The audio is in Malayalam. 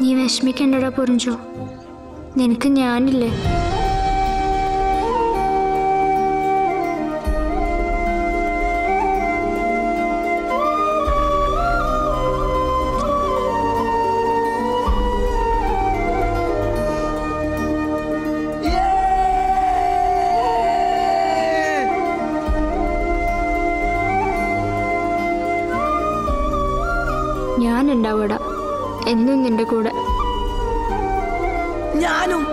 നീ വിഷമിക്കണ്ടടാ പൊറിഞ്ചോ. നിനക്ക് ഞാനില്ലേ? ഞാൻ ഉണ്ടാവൂടാ എന്നും നിന്റെ കൂടെ. ഞാനും.